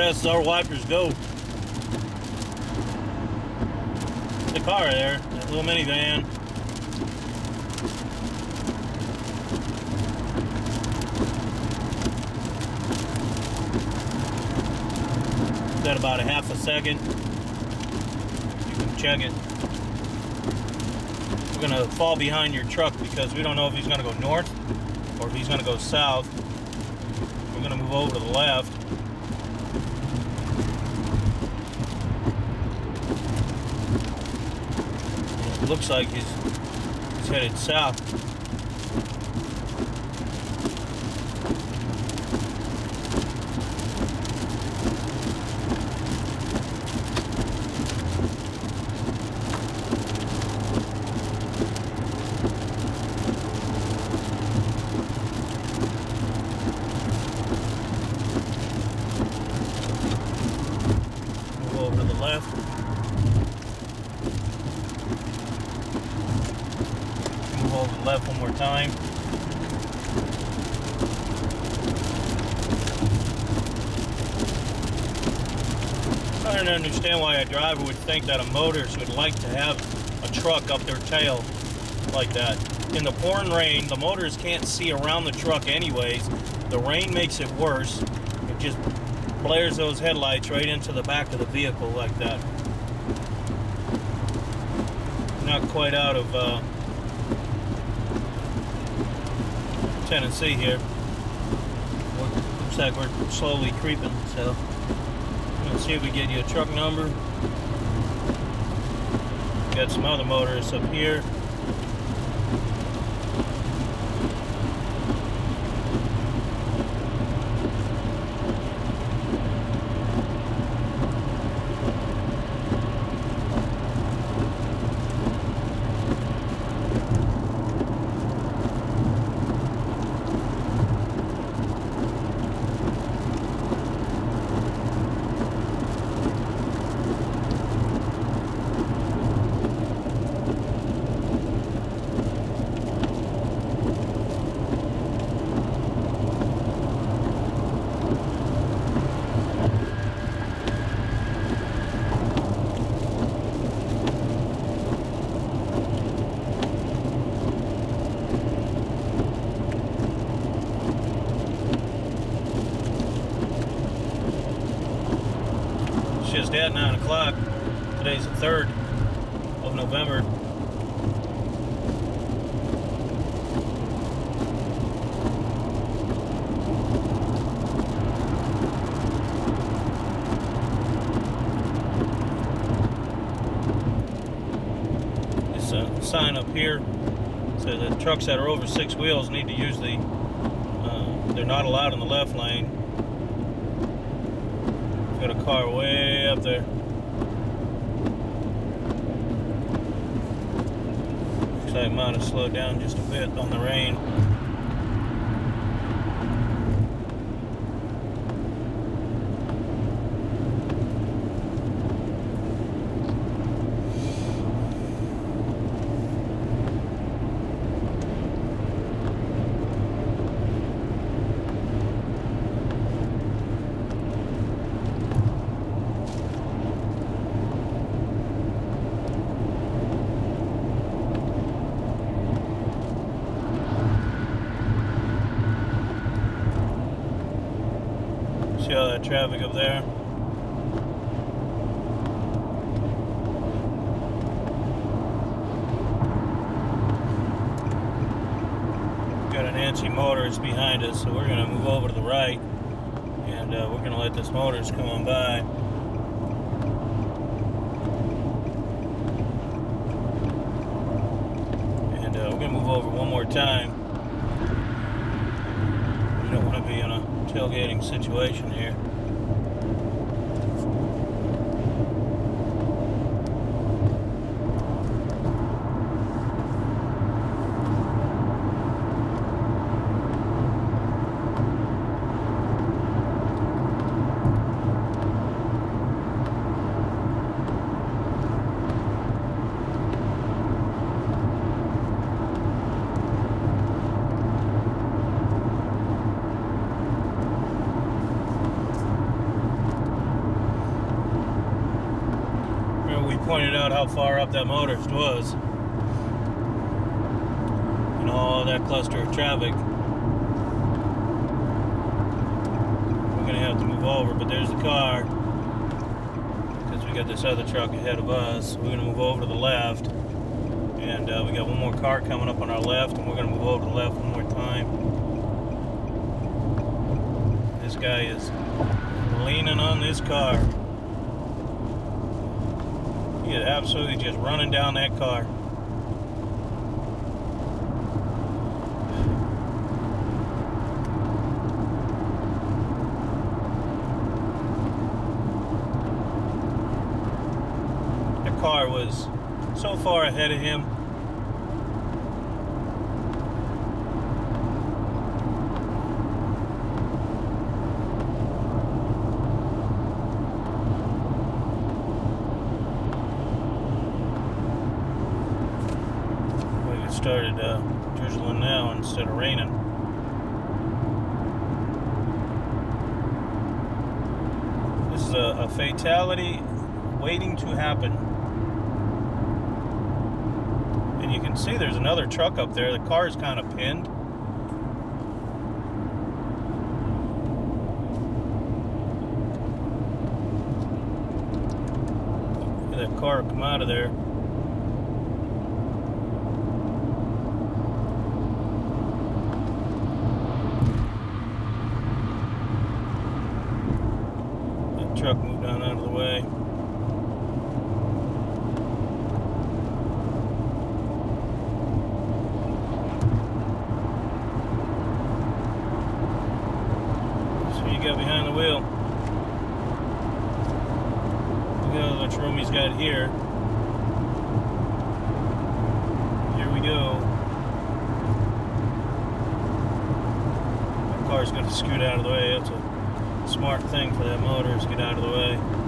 fast as our wipers go. The car there, that little minivan. Got about a half a second. You can check it. We're gonna fall behind your truck because we don't know if he's gonna go north or if he's gonna go south. We're gonna move over to the left. Looks like he's, he's headed south. Move over to the left. Move over to the left one more time. I don't understand why a driver would think that a motorist would like to have a truck up their tail like that. In the pouring rain, the motorists can't see around the truck anyways. The rain makes it worse. It just blares those headlights right into the back of the vehicle like that. Not quite out of uh, Tennessee here. We're- Looks like we're slowly creeping, so let's see if we get you a truck number. Got some other motorists up here. Just at 9 o'clock. Today's the 3rd of November. This uh, sign up here says that trucks that are over six wheels need to use the, uh, they're not allowed in the left lane. Got a car way up there. Looks like it might have slowed down just a bit on the rain. See all that traffic up there? Got an Nancy motorist behind us, so we're gonna move over to the right, and uh, we're gonna let this motorist come on by. And uh, over one more time. We don't want to be in a tailgating situation here. Pointed out how far up that motorist was. And all that cluster of traffic. We're gonna have to move over, but there's the car. Because we got this other truck ahead of us. We're gonna move over to the left. And uh, we got one more car coming up on our left, and we're gonna move over to the left one more time. This guy is leaning on this car. Is absolutely just running down that car. The car was so far ahead of him. Started uh, drizzling now instead of raining. This is a, a fatality waiting to happen. And you can see there's another truck up there. The car is kind of pinned. That car come out of there. That truck moved on out of the way. So you got behind the wheel. Look at how much room he's got here. Here we go. That car's gonna scoot out of the way. That's a smart thing for that motor is get out of the way.